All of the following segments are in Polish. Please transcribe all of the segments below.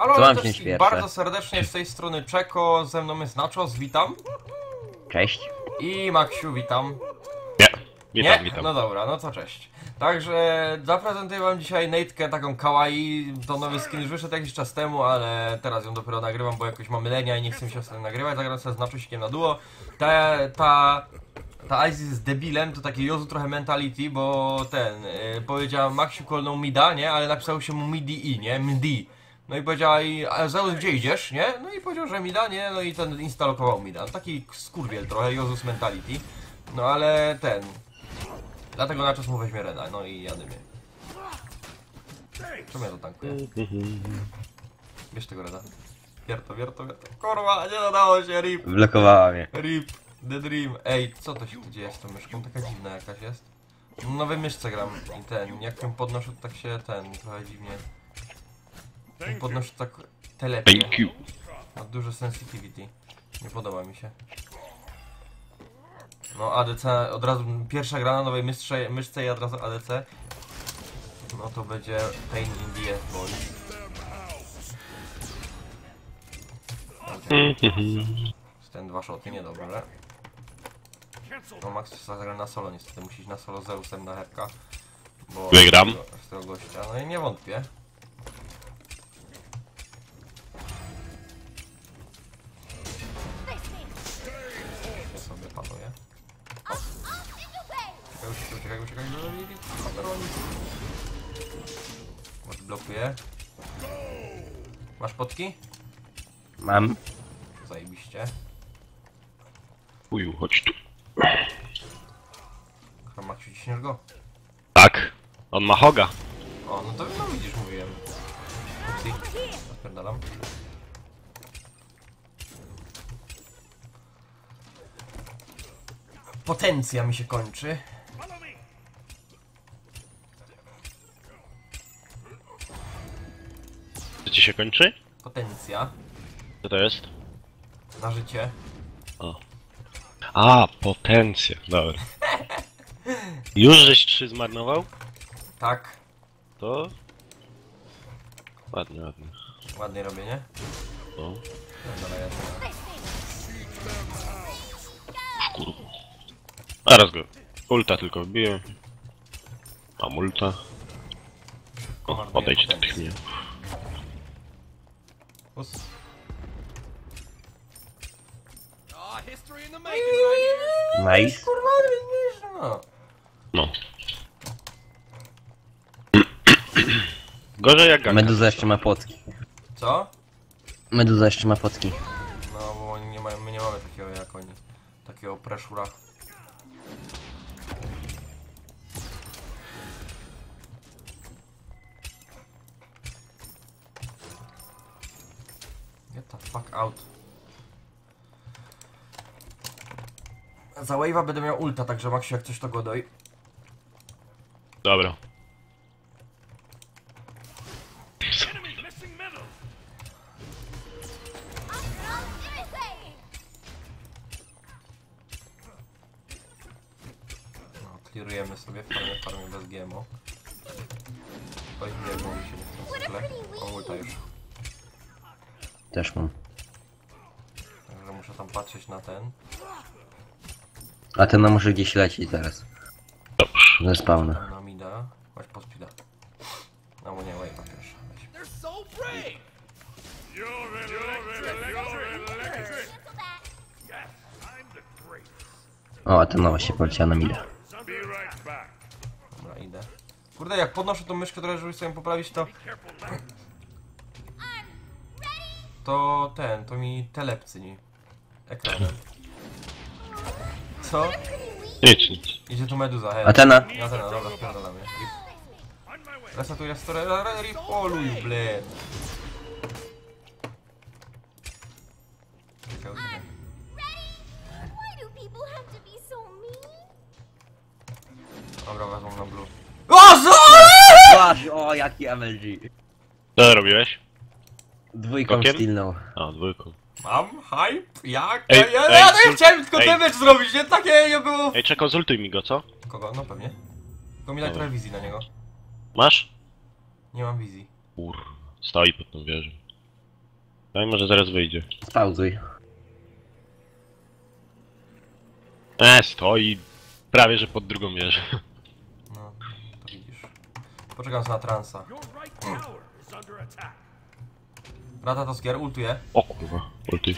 Halo, Co mam wziąć pierwsze? bardzo serdecznie z tej strony Czeko, ze mną jest Nachos, witam. Cześć. I Maksiu, witam. Nie, witam, Nie? witam. No dobra, no to cześć. Także zaprezentuję wam dzisiaj Nate'kę taką kawaii, to nowy skin już wyszedł jakiś czas temu, ale teraz ją dopiero nagrywam, bo jakoś mam mylenia i nie chcę mi się ostatnio nagrywać, zagram sobie z Naczosikiem na duo. Ta, ta, ta Isis jest debilem, to takie Jozu trochę mentality, bo ten, y, powiedziała Maksiu kolną Mida, nie, ale napisał się mu Midi I, nie, Mdi. No i powiedziała i, Zeus gdzie idziesz, nie? No i powiedział, że Mida, nie? No i ten instalował Mida. Taki skurwiel trochę, Jozus mentality. No ale ten, Dlatego na czas mu weźmie Reda, no i jadę mnie. Czemu ja to tankuję? Bierz tego Reda. Wierto, wierto, wierto. Kurwa, nie nadało się, rip, Blokowała mnie. rip, the dream. Ej, co to się tu dzieje z tą myszką? Taka dziwna jakaś jest. W nowej myszce gram i ten, jak ją podnoszę, to tak się ten, trochę dziwnie. Podnoszę tak telepie. Thank you. Ma duże sensitivity. Nie podoba mi się. No ADC od razu pierwsza gra na nowej myszce, myszce i od razu ADC. No to będzie pain in the ass boy. Z ten dwa shoty, niedobrze. No Max zagra na solo niestety, musi iść na solo z Zeusem na herka. Bo Wygram. Z tego gościa, no i nie wątpię. Potki? Mam. Zajebiście. Uju, chodź tu. Chromaksiu, ciśniesz go? Tak, on ma hoga. O, no to no widzisz, mówiłem. Upsi. Odpierdalam. Potencja mi się kończy. Co ci się kończy? Potencja Co to jest? na życie. A, potencja, dobra. Już żeś trzy zmarnował? Tak, To... Ładnie, ładnie. ładnie robię, nie? No. Dobra, ja to... Zaraz go. Ulta tylko wbiję. Mam ulta. O, odejdź do mnie. Us. Nice. Kurwa, no. No. Gorzej jak ganka. Meduza jeszcze ma potki. Co? Meduza jeszcze ma potki. No, bo oni nie mają, my nie mamy takiego jak oni. Takiego preszura. Fuck out. Za wave'a będę miał ulta, także Maxiu jak coś to go doj. Dobra. No, clearujemy sobie farmę, farmę bez GMO. Oj, nie, bo mi się nie chce. Mam ulta już. Też mam. Patrzeć na ten. A ten no może gdzieś lecieć zaraz. Dobrze. Ze spawna. Na mida. Chodź po speeda. No bo nie, wave'a pierwsza. Weź. O, a ten no właśnie poleciała na mida. Dobra, idę. Kurde, jak podnoszę tą myszkę trochę, żeby sobie poprawić, to... To ten, to mi telepcyni. Ekranem. Co? Nic, nic. Idzie tu meduza, hej. Atena. Ja ten, dobra, spierdolamy. Rip. Resetuję storę, rip, oluj, bled. Czekaj, uciekaj. Why do people have to be so mean? Dobra, wezmą na blue. O, co? Patrz, o jaki MLG. Co robiłeś? Dwójką Kokiem? stylną. A, dwójką. Mam hype? Jak? Ej, ja, ja, ej, ja, zul- chciałem tylko ej. damage zrobić, nie? Takie nie było. Ej, czeko, zultuj mi go, co? Kogo? No pewnie. Tylko mi daj trochę wizji na niego. Masz? Nie mam wizji. Ur. Stoi pod tą wieżą. Daj, może zaraz wyjdzie. Spauzuj. E, stoi prawie, że pod drugą wieżę. No, to widzisz. Poczekam na transa. Rata to skier, ultuje. O kurwa, ultuj.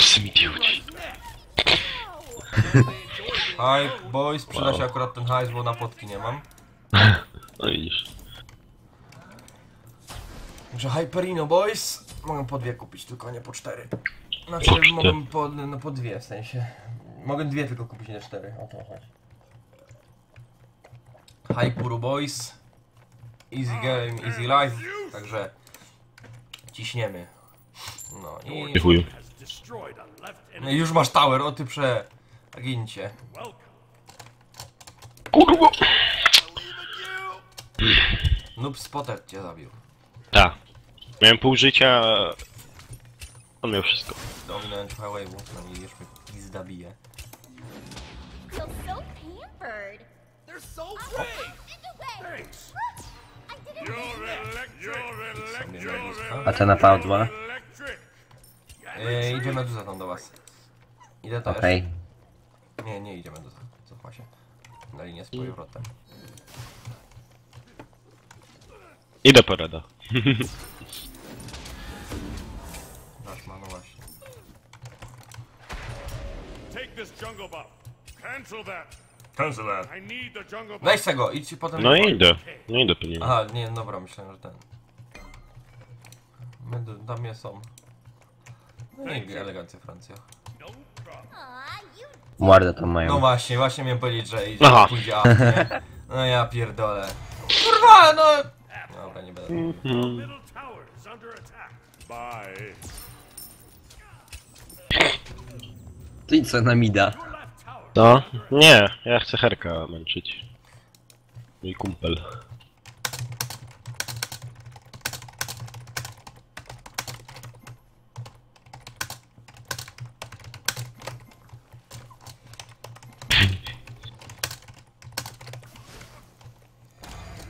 Są idioci. Hi, boys, przyda Wow. się akurat ten hajs, bo na potki nie mam. No widzisz. Także Hyperino, boys. Mogę po dwie kupić, tylko nie po cztery. Znaczy, Po mogę po, no, po dwie w sensie. Mogę dwie tylko kupić, nie cztery. O to chodzi. Hypuru, boys. Easy game, easy life. Także ciśniemy. No i Nie chuju. no już masz tower, o ty prze... Gincie. Kurwa! Noob Spotted cię zabił. Ta. Miałem pół życia, on miał wszystko. Dominant Highwave'u, no i już mnie pizda bije. Feel so pampered. They're so Oh, big. Thanks. A ten napadła? E, idzie meduza tam do was. Idę też. Okej. Nie, nie idzie meduza. Cofa się. Na linię z powrotem. Idę porada. Dasz ma, no właśnie. Take this jungle buff. Cancel that. I buff. Weź se go, idź i potem... No i idę. No idę po nim. Aha, nie, dobra, myślałem, że ten. Medu, tam je są. No nie, elegancja Francja. No Mordę to No mają. właśnie, właśnie miałem powiedzieć, że idzie, Aha. pójdzie nie? No ja pierdolę. Kurwa, no! Dobra, nie będę. Hmm. Bye. To i co na mida? No? Nie, ja chcę Herka męczyć. Mój kumpel.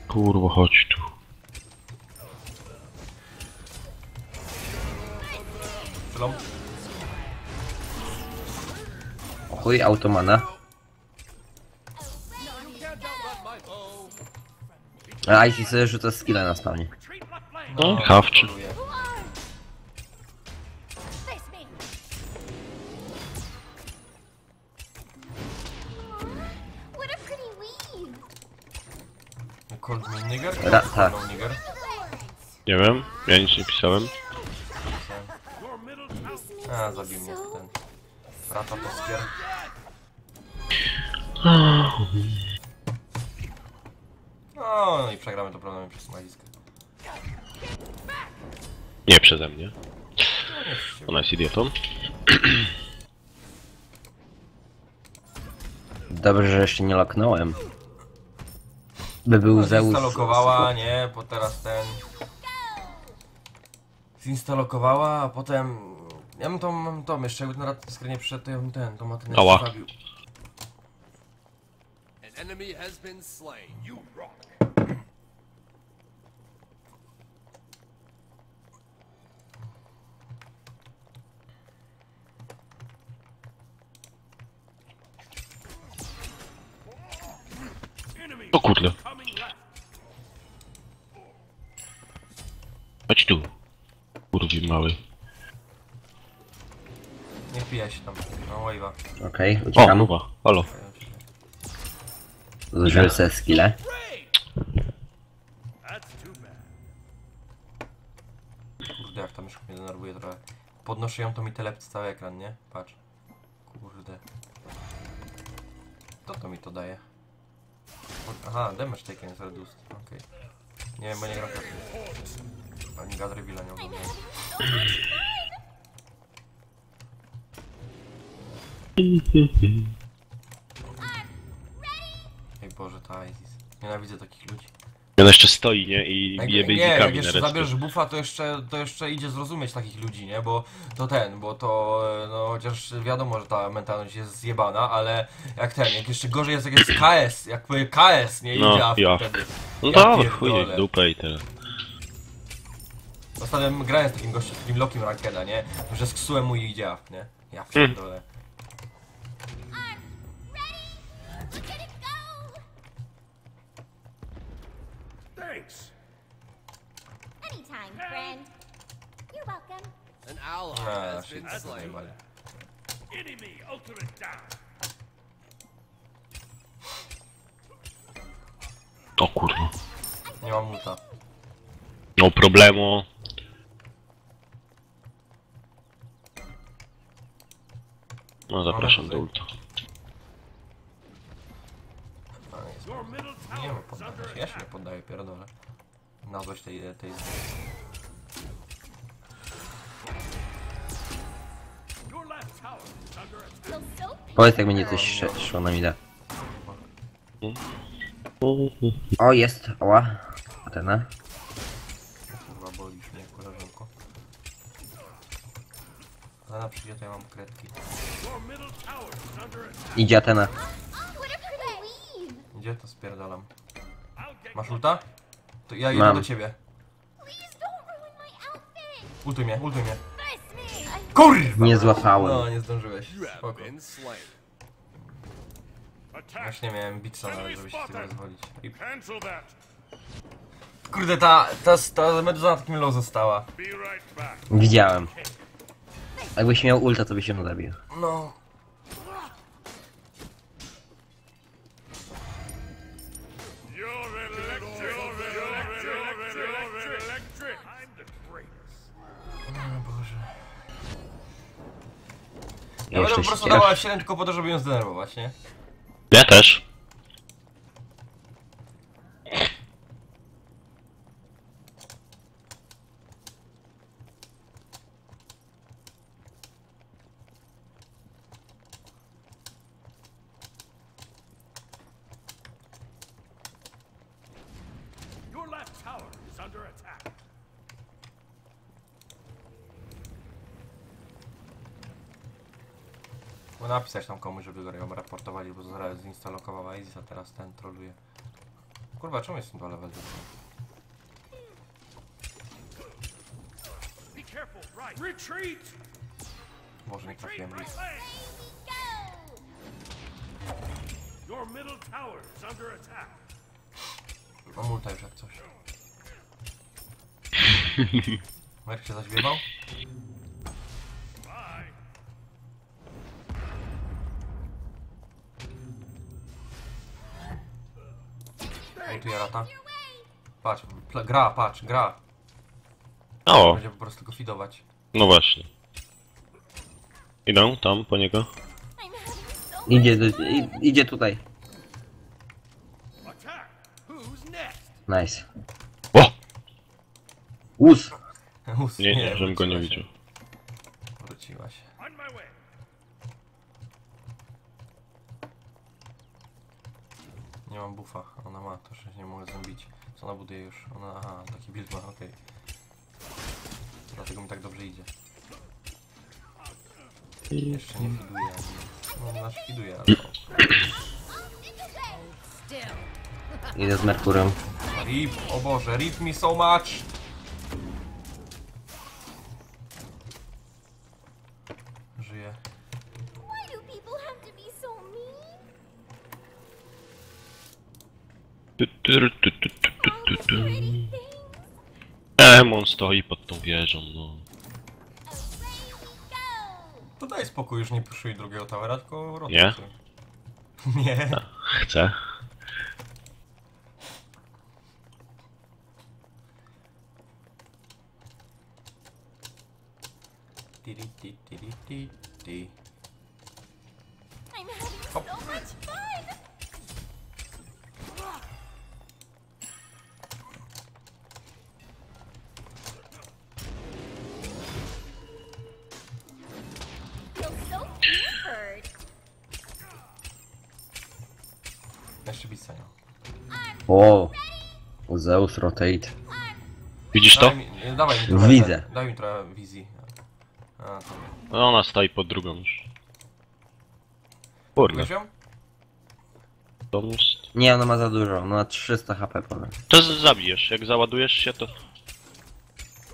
Kurwa, chodź tu. Chuj automana. A IC sobie rzuca skilla na spawnie. No, hawczy. Cold me nigger? Ra- tak. Nie wiem, ja nic nie pisałem. A, zabił mnie ten. Rata to skier. No i przegramy to problemem przez Maliskę. Nie przeze mnie. Ona jest idiotą. Dobrze, że jeszcze nie loknąłem. By był Zeus. Zinstalokowała, nie, bo teraz ten... Zinstalokowała, a potem... Ja bym tą, mam tą, jeszcze jakby na raz nie przyszedł, to ja bym ten, tą matynę Ała. zostawił. Enemy has been slain. You rock. Enemy O kurde. Chodź tu. Kurwi mały. Nie wpijaj się tam, no wave'a. Okej, O, uciekam. Halo. That's too bad. Kurde, jak ta myszka mnie denerwuje trochę. Podnoszę ją, to mi telepci cały ekran, nie? Patrz. Kurde. Co to mi to daje? Aha, damage taken is reduced. Okej. Nie wiem, bo nie gram karty. Ani Gad Reveala nie oglądałem. Ej Boże, ta Isis. Nienawidzę takich ludzi. On jeszcze stoi, nie? I Jak, bije nie, jak basicami na jeszcze zabierzesz buffa, to jeszcze, to jeszcze idzie zrozumieć takich ludzi, nie? Bo to ten, bo to, e, no chociaż wiadomo, że ta mentalność jest zjebana, ale jak ten, jak jeszcze gorzej jest, jak jest KS, jak KS, nie No, idzie, a ja. wtedy. No Ja dobra, chuj, dupę i tyle. Ostatnio grałem z takim gościem, z takim Lokim Rankeda, nie? Że sksułem mu i idzie nie? Ja pierdolę. Ready? Ally A, has been slain. Enemy ultimate down. O kurwa. Nie mam muta. No problemu. No zapraszam do ulta. Middle Nie wiem, poddaję się. Ja się nie poddaję, pierdolę. Nazwać tej, tej Your Powiedz jak będzie coś sz- szło na mida. O, jest, oła. Atena. Kurwa, bolisz mnie, koleżanko. Ale na przyjdzie to ja mam kredki. Idzie Atena. A! Gdzie to spierdalam? Masz ulta? To ja idę Mam. do ciebie. Ultuj mnie, ultuj mnie. Kurwa! Nie złapałem. No, nie zdążyłeś. Spoko. Właśnie miałem bitsa nawet, żeby się tym rozwalić. I. Kurde, ta, ta, ta meduza na takim low została. Widziałem. Jakbyś miał ulta, to byś ją zabił. No. Ja jeszcze po prostu dawała cieszę. 7 tylko po to, żeby ją zdenerwować, nie? Ja też. Your left tower is under attack. Bo napisać tam komuś, żeby go ją raportowali, bo zaraz zinstalowała Isis, a teraz ten troluje. Kurwa, czemu jest dwa level? Może nie trafiłem nic. Your middle tower is under attack. Mam multa już jak coś. Merk się zaśpiewał? Ej, tu Jarata. Patrz, gra, patrz, gra. O, Będzie po prostu go fidować. no właśnie. Idę tam po niego. Idzie, do, i, idzie tutaj. Nice. O! Us. Us, Nie, nie, żebym go nie widział. Wróciła się. Nie mam buffa, ona ma, to jeszcze nie mogę zębić. Co ona buduje już? Ona, aha, taki build ma, okej. Dlatego mi tak dobrze idzie. Jeszcze nie fiduje. No, znaczy fiduje, ale... Idę z Merkurem. RIP, o Boże, RIP me so much! Emon stoi pod tą wieżą, no. To daj spokój, już nie puszuj drugiego towera, tylko rotuj Nie? Nie. Chcę. Tiri, ti, tiri, ti, ti. I'm Zeus rotate. Widzisz to? Daj mi, dawaj mi trochę, Widzę. Daj mi trochę wizji. A, to. No, ona stoi pod drugą już. Kurde, to jest... Nie, ona ma za dużo. Ona ma 300 HP ponad. To z- zabijesz, jak załadujesz się to...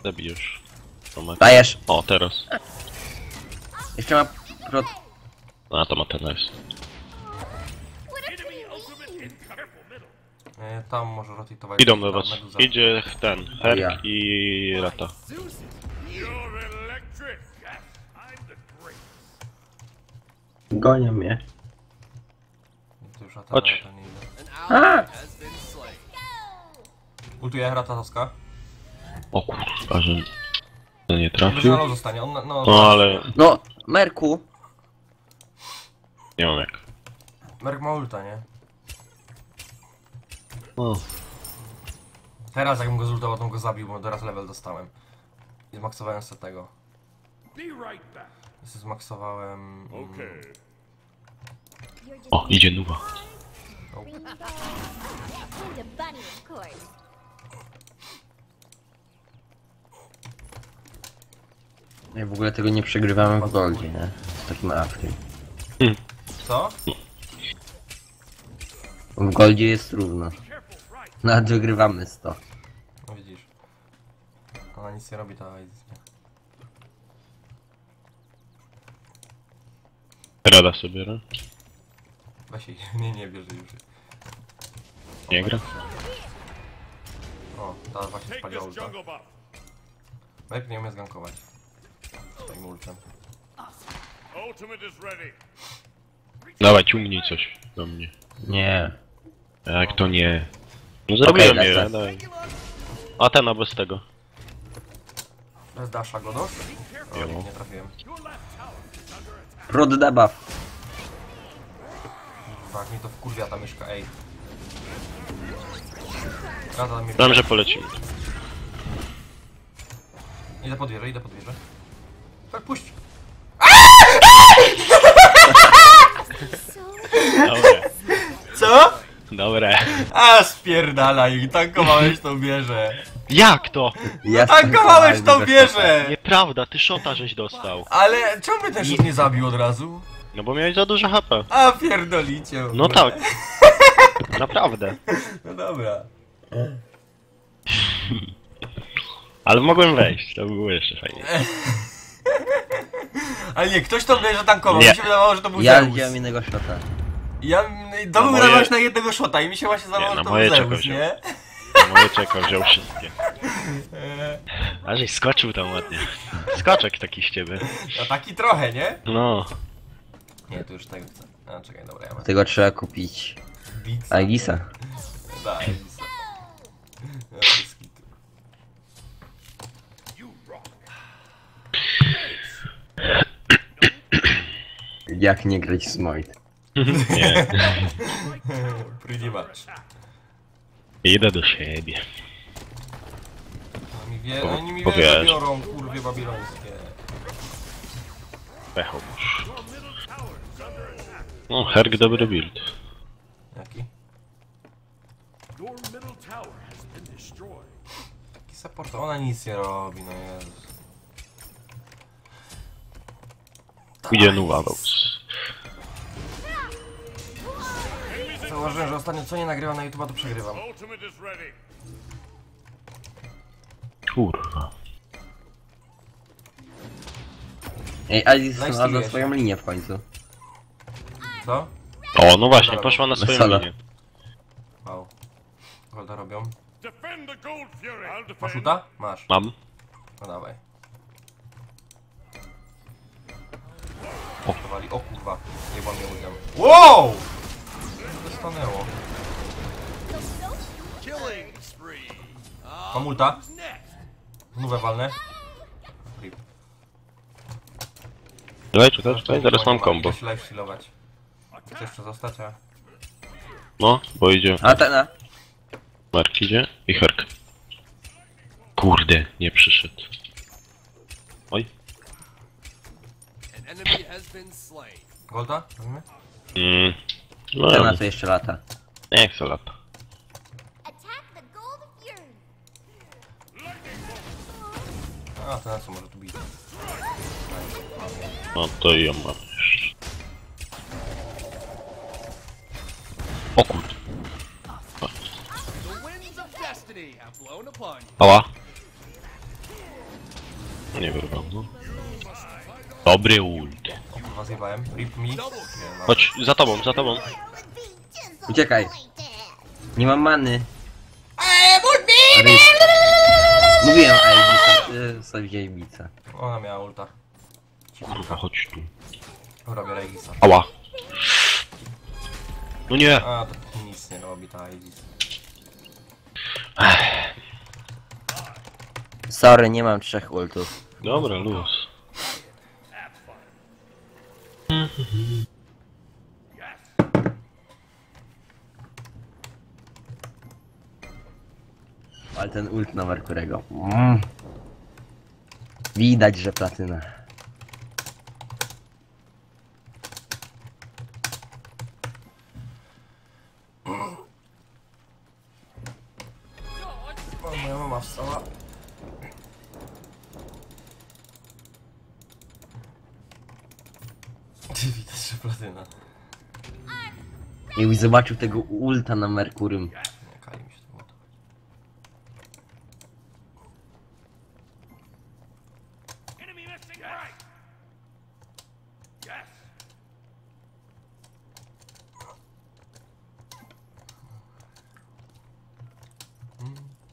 Zabijesz. Tomek. Dajesz. O, teraz. Jeszcze ma prot... A, to ma ten nice. Tam może rotować. Idą do was. meduza. Idzie ten, Herk Ja. i Rata. You're electric. Yes, I'm the greatest. Gonią mnie. To już Chodź. To nie idę. An ally has been slain. Ultuje Ratatowska. O kurwa, że... Nie trafił. zostanie, on, na- no, No ale... No, Merku. Nie mam jak. Merk ma ulta, nie? O. Teraz jakbym go zultował, to bym go zabił, bo teraz level dostałem. I zmaksowałem sobie tego. Back. Zmaksowałem... mm, O, idzie course. Ja w ogóle tego nie przegrywamy w Goldzie, nie? Z takim awkiem. Co? W Goldzie jest równo. Nawet wygrywamy 100. No widzisz. Ona nic nie robi, ta Isis, nie? Rada sobie, no? Weź jej, nie, nie bierze już. Nie gra? O, ta właśnie Take spaliła this ulta. jungle buff. Merk nie umie zgankować. Swoim ultem. Ultimate is ready. Dawaj, ciągnij coś do mnie. Nie. Jak to nie? No zrobiłem Okej, je, daj. A ten, a bez tego. Bez dasza go dosz? O, nie trafiłem. Prot debuff. Tak, mi to wkurwia ta myszka, ej. Rada mnie Wiem, że polecimy. Idę pod wieżę, idę pod wieżę. Tak, puść! Co? Dobre. A spierdalaj, tankowałeś tą wieżę. Jak to? Ja Tankowałeś tą wieżę! Nieprawda, ty szota żeś dostał. Ale czemu ten szut nie zabił od razu? No bo miałeś za dużo HP. A pierdolicie. No tak. Naprawdę. No dobra. Ale mogłem wejść, to by było jeszcze fajnie. Ale nie, ktoś tą wieżę tankował, Nie. mi się wydawało, że to był Ja Zeus. widziałem innego shota. Ja, to Na był moje- na jednego shota i mi się właśnie zdawało, że na to moje Zeus, wziął. nie? Moje czekał, wziął wszystkie. A żeś skoczył tam ładnie. Skoczek taki z ciebie. No taki trochę, nie? No. Nie, to już tego chcę. A czekaj, dobra, ja mam. Tego trzeba kupić. Beats. Agisa. No, jest hit. Jak nie grać w Smite. Nie. Pretty much. Idę do siebie. Oni, wie, Po- oni mi powiesz. wieże biorą, kurwie babilońskie. Pechomusz. No, Herg dobry build. Jaki? Your middle tower has been destroyed. Taki support, ona nic nie robi, no Jezus. Idzie Nuwalos. Założyłem, że ostatnio co nie nagrywam na YouTube, to przegrywam. Kurwa. Ej, Alice Nice znalazła swoją linię w końcu. Co? O, no właśnie, poszła na swoją Wesela. linię. Wow. Golda robią. Defend the Gold Fury. I'll defend. Masz uda? Masz. Mam. No dawaj. O. O kurwa. Udział. Wow! Co stanęło? Mam ulta. Znówę walnę. Dawaj, czekaj, czekaj, zaraz mam combo. Muszę. Chcesz jeszcze zostać, a... No, bo idzie. Atena. Mark idzie i Herk. Kurde, nie przyszedł. Oj. Golda? Robimy? Mm. No, Atena to jeszcze lata. nie chcę lata. A, to na co może tu bić? No to i ją mam jeszcze. O kurde. Ała. Nie wyrwał, no. Dobry ult. O kurwa zjebałem. Rip no. Chodź, za tobą, za tobą. Uciekaj. Nie mam many. Ryb. Mówiłem Aibisa, ty sobie wziąłeś bica. Ona miała ulta. Kurwa, chodź tu. Robię Regisa. Ała. No nie. A, to nic nie robi ta Aegis. Sorry, nie mam trzech ultów. Dobra, luz. Ale ten ult na Merkurego. Mm. Widać, że platyna. Ty widać, że platyna. Zobaczył tego ulta na Merkurym. Nie, kali mi się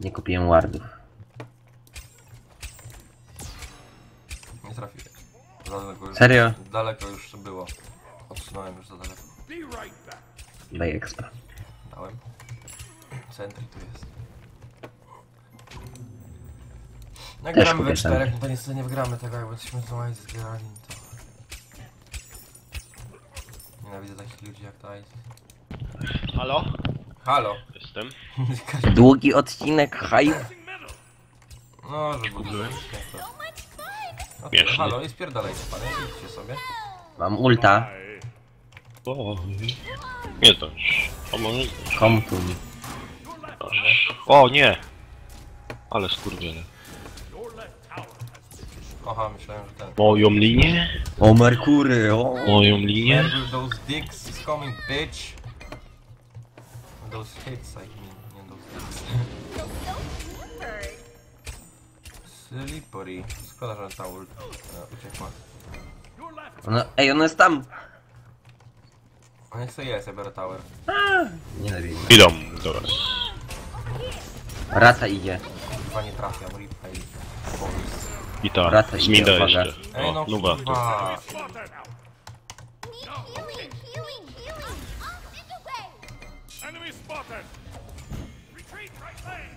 to kupiłem wardów. Nie trafiłem. Za daleko już. Serio? Daleko już Daj expa. Dałem. Sentry tu jest. Jak Też gramy we czterech, no to niestety nie wgramy tego, jakbyśmy to Ice zgrali, to... Nienawidzę takich ludzi jak ta Ice. Halo? Halo! Jestem. Długi odcinek, hype. No, że budzę. No to, halo, i spierdalajcie panie, idźcie sobie. Mam ulta. O, nie zdążysz. O, może zdążysz. Komtum. O, nie. Ale skurwiele. Aha, myślałem, że ten... Moją linię? O Merkury, o. Moją linię? Where those dicks is coming, bitch? Those hits, I mean, nie those dicks. Slippery. Szkoda, że ta ult e, uciekła. Ona, ej, ona jest tam. A niech sobie jest, ja biorę tower. Nienawidzę. Idą do was. Rata idzie. Chyba nie trafiam. Boys. I ta, Wraca z idzie, mida uwaga. jeszcze. Ej no O, nuba. tu. kurwa. Enemy spotted. Retreat right lane.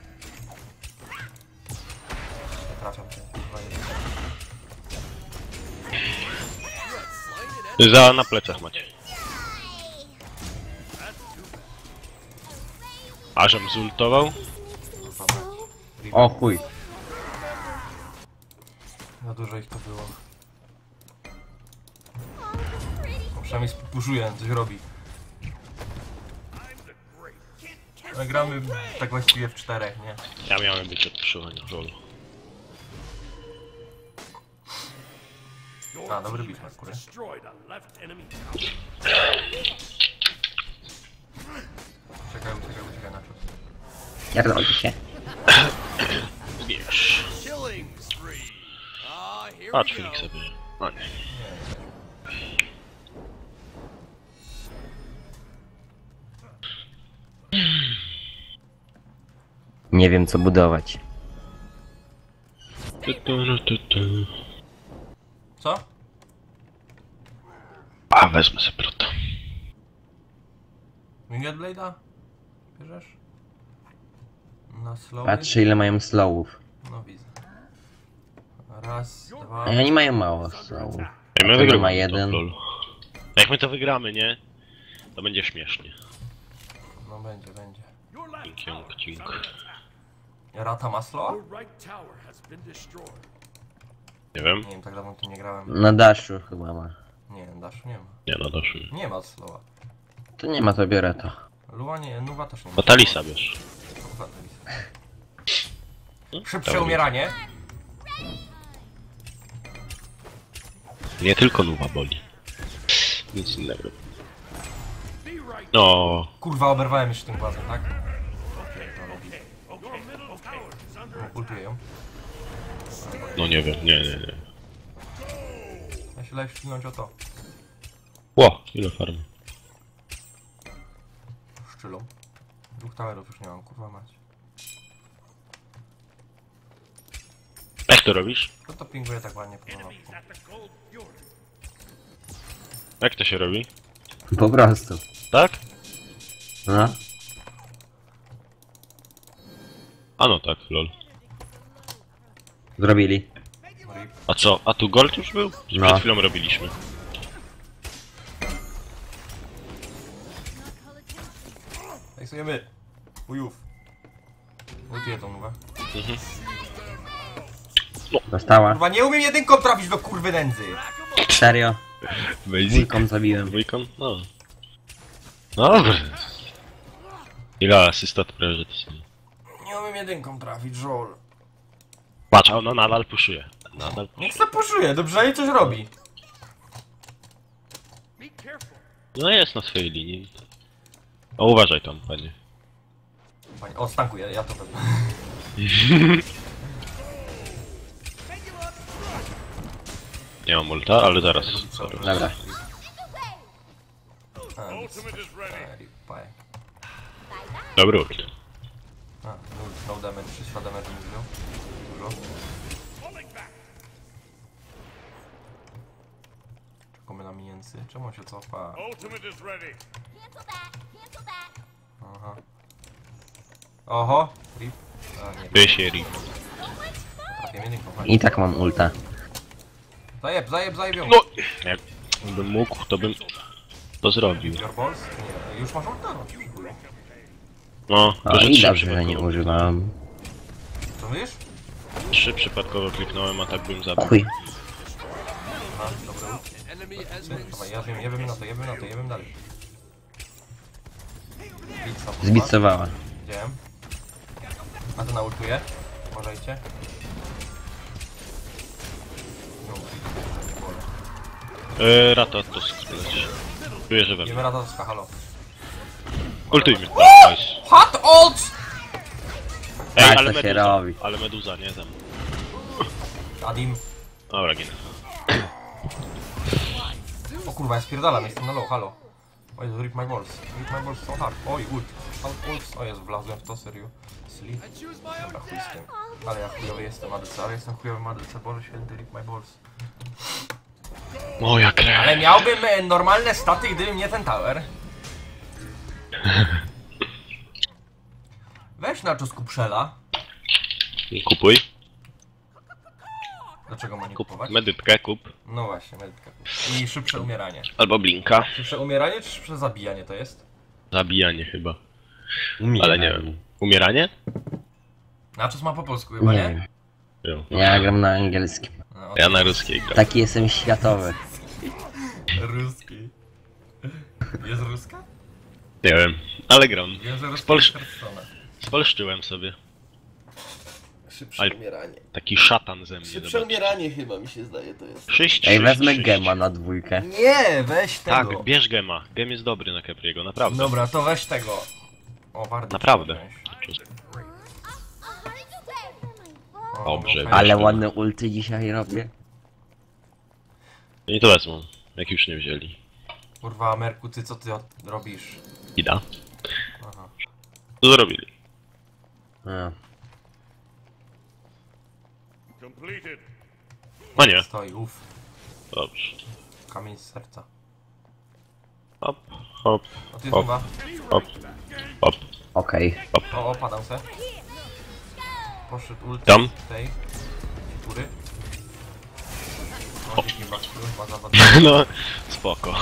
Nie trafiam kurwa jest. Za na plecach macie. Ażem zultował? O chuj. Za dużo ich to było. No, przynajmniej coś robi. My gramy tak właściwie w czterech, nie? Ja miałem być od przełania rolu. A, dobry team beat, Pierdolę się. Wiesz. Patrz go. sobie. No nie. Nie wiem co budować. Tu, tu, tu, tu, tu. Co? A, wezmę sobie prota. Winged Blade'a? Bierzesz? Na slow? Patrzę ile mają slowów. No widzę. Raz, dwa... A oni mają mało slowów. Ej, my wygramy ma to, jeden. lol. Jak my to wygramy, nie? To będzie śmiesznie. No będzie, będzie. Cink, cink. Rata been destroyed. Nie wiem. Nie wiem, tak dawno tym nie grałem. Na daszu chyba ma. Nie, Dashu nie ma. Nie, no doszły. Nie ma slowa. To nie ma, to biorę to. Lua nie, Nuwa też nie ma. No Talisa. Kurwa, Talisa. Szybsze dobra. umieranie. Nie tylko nuba boli. Nic innego. No, Kurwa, oberwałem jeszcze tym głazem, tak? No, ultuję ją. No nie wiem, nie, nie, nie. Ja się lepiej ścinąć o to. Ło, ile farmy. Szczylą. Dwóch towerów już nie mam, kurwa mać. Jak to robisz? Co to pinguje tak ładnie po? Jak to się robi? Po prostu. Tak? No. A no tak, lol. Zrobili. A co, a tu gold już był? Przed No. chwilą robiliśmy. Jak sobie my. Ujów. Ultuję tą nowę. Dostała. Kurwa, nie umiem jedynką trafić do kurwy nędzy. Serio. Basic. Dwójką zabiłem. Dwójką? No. Dobra. Ile asysta to prawie, że to są. Nie umiem jedynką trafić, żol. Patrz, ona nadal puszuje. Nadal Niech se puszuje, dobrze i coś robi. No jest na swojej linii. O, uważaj tam, panie. Panie, o, stankuję, ja to wezmę. Nie mam ulta, ale zaraz. Dobra. Rip. Dobry ult. A, no, no damage, 300 damage mi wziął. Dużo. Czekamy na minięcy. Czemu on się cofa? Aha. Oho, rip. A, nie, Wie się Ri. trafię jedynką, I tak mam ulta. Zajeb, zajeb, zajebią. No! Jakbym mógł, to bym to zrobił. Your balls? Nie, już masz ulta, no. No, to że i trzy dobrze, że nie przypadkowo. używam. Co wiesz? Trzy przypadkowo kliknąłem, a tak bym zabił. Chuj. Dobra. Ja wiem, jebym na to, jebym na to, jebym dalej. Blitz na Zbicowała. Widziałem. A to naultuje. Uważajcie. Eee, rata to skleci. Czuję, że we mnie. Radowska, halo. Ultuj mnie. Nice. Hot ult! Ej, Tak ale to się meduza. robi. Ale meduza, nie tam. Adim. Dobra, ginę. O kurwa, ja spierdalam, jestem na low, halo. O Jezu, rip my balls. Rip my balls so hard. Oj, ult. Out ult. O Jezu, wlazłem w to, serio. Sleep. Dobra, chuj z tym. Ale ja chujowy jestem ADC, ale jestem chujowy ADC, Boże święty, rip my balls. Moja krew. Ale miałbym e, normalne staty, gdyby nie ten tower. Weź na czosku przela. Kupuj. Dlaczego ma nie Kup. kupować? Medytkę kup. No właśnie, medyka. I szybsze umieranie. Albo blinka. Szybsze umieranie czy szybsze zabijanie to jest? Zabijanie chyba. Umieram. Ale nie wiem. Umieranie? Na czas ma po polsku chyba, Nie nie? Ja gram na angielskim. No, Ja na ruskiej gram. Taki jestem światowy. Ruski. Jest ruska? Nie wiem. Ale gram. Spolsz-. Spolszczyłem sobie. Szybsze Ale- umieranie. Taki szatan ze mnie. Szybsze zobacz. umieranie chyba mi się zdaje to jest. Sześć, Ej, sześć, wezmę sześć. gema na dwójkę. Nie, weź Tak, tego. bierz gema. Gem jest dobry na Kepriego, naprawdę. Dobra, to weź tego. O, bardzo. Naprawdę. Dobrze. Ale ładne ulty dzisiaj robię. I to wezmą. Jak już nie wzięli. Kurwa, Merku, ty co ty od- robisz? Ida. Aha. Co zrobili? A. Completed. A nie. Stoi, uff. Dobrze. Kamień z serca. Hop, hop, O, ty hop, chyba. hop, hop. Okej. O, o, padam se. Poszedł ult Tam? tej. Góry. O, baza. No, spoko.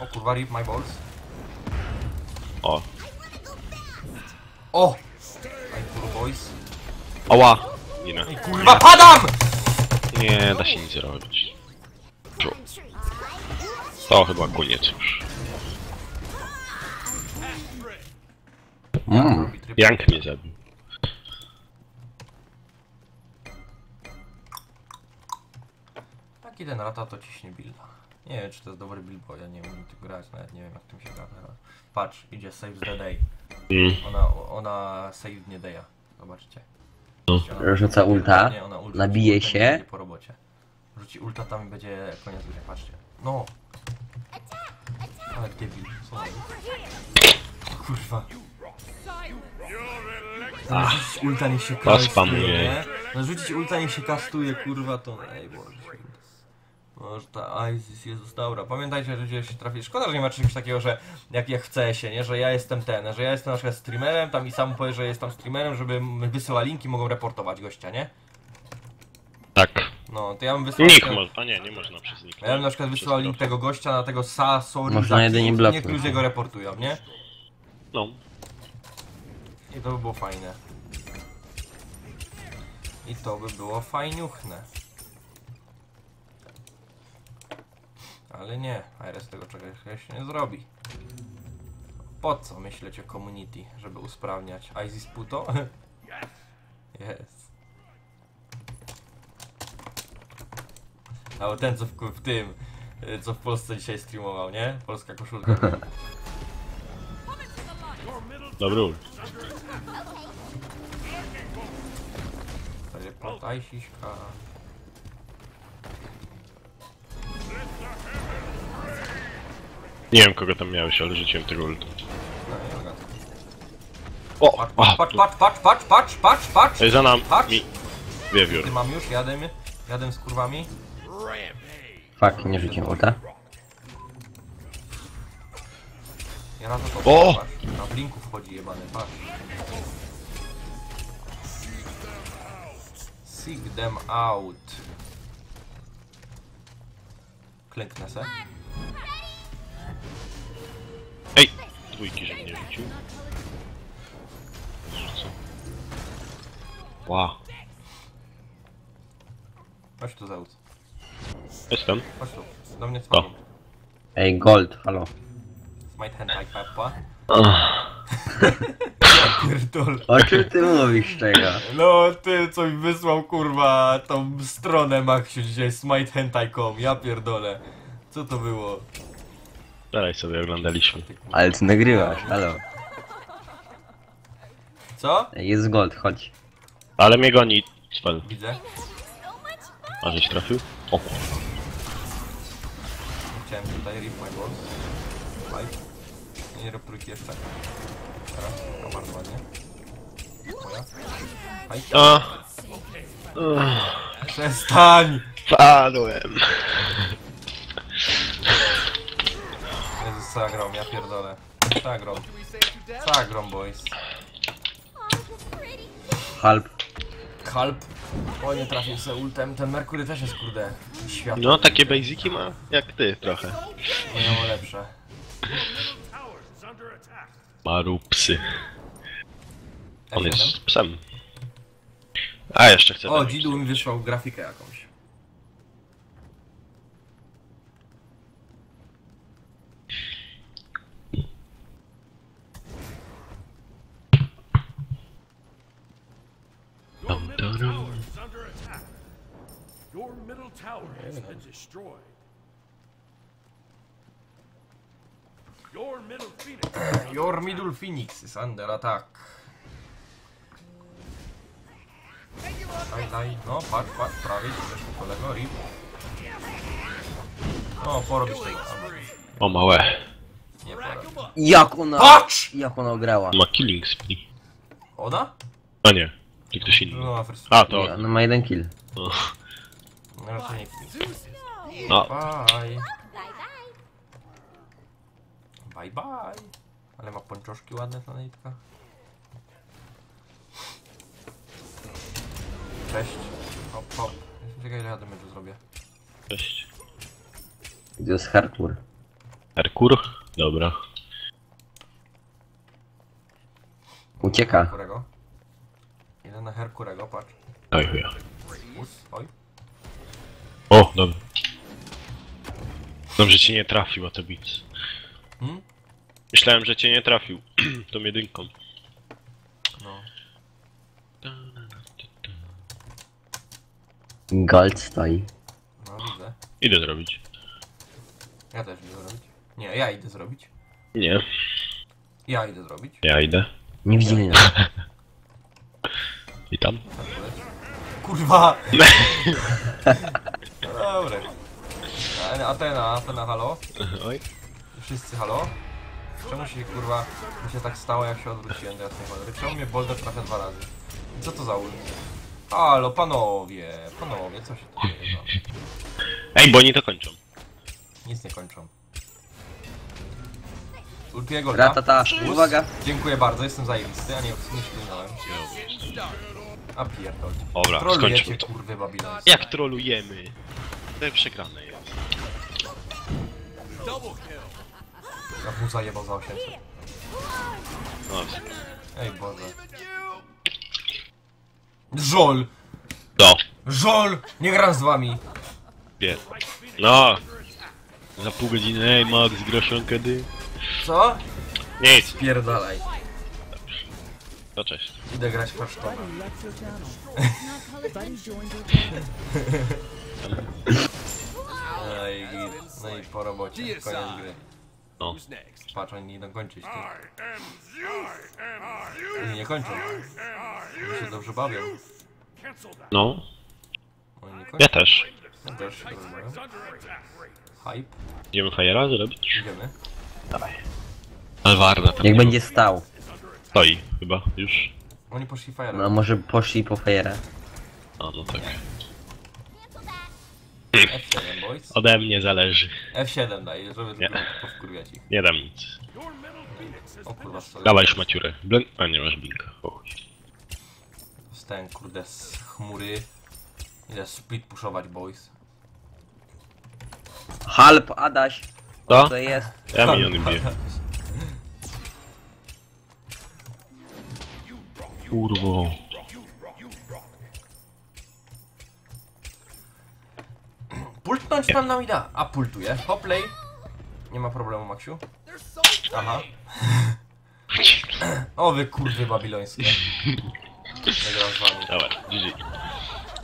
O kurwa, rip my balls. O. O! My poor boys. Ginę. I kurwa, padam! Nie da się nic zrobić. To chyba koniec już. Mm. Jank mnie zabił. Ten rata to ciśnie builda. Nie wiem, czy to jest dobry build, bo ja nie umiem tym grać, nawet nie wiem jak tym się gra teraz. Patrz, idzie save the day. Mm. Ona, ona save nie daya. Zobaczcie. No. Ona- Rzuca ulta. Nie, ona ult ult Nabije rzuci, się. Po robocie. Rzuci ulta tam i będzie koniec gry, patrzcie. No. Ale debil, co on robi? Kurwa. No, rzucić ulta niech się kastuje, nie? No rzucić ulta niech się kastuje, kurwa to... Ej, Boże. Może ta ISIS, Jezus, dobra. Pamiętajcie, że gdzieś się trafi. Szkoda, że nie ma czegoś takiego, że jak, jak w CS-ie, nie? Że ja jestem ten, że ja jestem na przykład streamerem, tam i sam powie, że jestem streamerem, żeby wysyła linki, mogą reportować gościa, nie? Tak. No, to ja bym wysłał... Nick może. A nie, nie można przez nick. Ja bym na przykład wysyłał link tego gościa na tego SA, sorry, Można za jedynie blokuj. niech ludzie go reportują, nie? No. I to by było fajne. I to by było fajniuchne. Ale nie, IRS tego czegoś się nie zrobi. Po co myśleć o community, żeby usprawniać? ISIS Puto? Jest. Albo ten co w, w tym, y, co w Polsce dzisiaj streamował, nie? Polska koszulka. Dobry ult. Report ISISka. Nie wiem kogo tam miałeś, ale rzuciłem tego ulta. O! Patrz, patrz, patrz, patrz, patrz, patrz, patrz, patrz! Ej, za nami. Patrz! Wiewiór. Ty mam już, jadę, jadę z kurwami. Fuck, nie rzuciłem ulta. Ja na to to O! patrz. Na blinku wchodzi jebany, patrz. Seek them out. Klęknę se. Ej! Dwójki, żeby nie rzucił. Rzucę. Ła. Chodź tu Zeus. Jestem. Chodź tu. Do mnie dzwoni. Ej, gold, halo. Smite hand like peppa. Ach, Pierdol. O czym ty mówisz czego? No, ty co mi wysłał, kurwa, tą stronę Maxiu dzisiaj, smitehentai.com, ja pierdolę. Co to było? Wczoraj sobie oglądaliśmy. Kurwa. Ale ty nagrywasz, halo. Co? Jest gold, chodź. Ale mnie goni spell. Widzę. A żeś trafił? O kur- Chciałem tutaj rip my balls. Five. Nie rób trójki jeszcze. Teraz, no bardzo ładnie. Moja. A! Przestań! Padłem! Jezus, co ja grom, ja pierdolę. Co ja grom? Do we say Co ja grom, boys? Oh, the pretty Halp. Kalp. O, nie trafił se ultem. Ten Merkury też jest, kurde, światło. No takie basiki ma jak ty trochę. No mam lepsze. Maru psy. On F1. jest psem. A jeszcze chcę. O, tam Dzidu mi wysłał grafikę jakąś. Your middle tower is under attack. Your middle tower has been destroyed. Your middle phoenix. is under Your middle phoenix is under attack. Daj, daj, no patrz, patrz, prawie ci weszło kolego, rip. O, porobisz tego. O małe. Nie porobisz. Jak ona... Patrz! Jak ona grała? Ma killing spree. Oda? A nie. To ktoś inny. No, first A Nie, to. ona ma jeden kill. No. No, raczej nie. No. Bye. bye bye. Bye bye. Ale ma pończoszki ładne ta nitka. Cześć. Hop, hop. Jestem ciekaw ile ja damage'u zrobię. Cześć. To jest hardcore. Merkur? Dobra. Ucieka. Herkurego. Jeden na Herkurego, patrz. Oj chuja. Us, oj. O, dobra. Dobrze cię nie trafił, a to bic. Hmm? Myślałem, że cię nie trafił. Tą jedynką. No. Gold stoi. No widzę. Idę zrobić. Ja też idę zrobić. Nie, ja idę zrobić. Nie, Ja idę zrobić. ja idę. Nie widzieli nas. I tam. Tak kurwa! Dobra. Atena, Atena, halo? Oj. Wszyscy halo? Czemu się kurwa mi się tak stało jak się odwróciłem do jasnej cholery? Czemu mnie Boulder trafia dwa razy? I Co to za ul? Halo, panowie, panowie, co się tu dzieje? Ej, bo oni to kończą. nic nie kończą. Ultuję Golda. Ratata, uwaga. Dziękuję bardzo, jestem zajebisty, a nie, nie śpiewnałem. A pierdol. Dobra, skończmy to. kurwy babilońskie. Jak trolujemy? To przegrane jest. Double kill. Ja mu zajebał za 800. No, Ej Boże. Żol! do. Żol! Nie gram z wami! Wie. No. Za pół godziny, ej Max, groszą kiedy? Co? Nic. Pierdalaj. To cześć. Idę grać w Hearthstone. No i, no i po robocie, koniec gry. No. Patrz, oni nie idą kończyć. Ty. Oni nie kończą. Oni się dobrze bawią. No. Oni nie Ja kończą. też. Ja też bawią. Under attack. Hype. Idziemy Fajera zrobić? Idziemy. Alwarda tam Jak będzie stał. Stoi chyba już. Oni poszli fire. No może poszli po fajerę. A no tak. F7 boys. Ode mnie zależy. F7 daj, żeby Nie. tylko powkurwiać ich. Nie dam nic. O kurwa, co Dawaj szmaciurę. Blin... A nie masz blinka. O chuj. Dostałem kurde z chmury. Idę split puszować boys. Halp, Adaś. Co? To jest. Ja miniony biję. Kurwo. Pultnąć tam nam da. A pultuje. Hoplay. Nie ma problemu, Maksiu. Aha. O wy kurwy babilońskie. Nie gram z wami. Dobra, GG.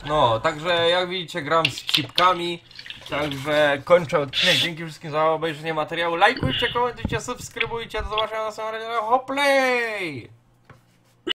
No, także jak widzicie gram z chipkami. Także kończę odcinek. Dzięki wszystkim za obejrzenie materiału. Lajkujcie, komentujcie, subskrybujcie. Do zobaczenia na następnym. Hoplay!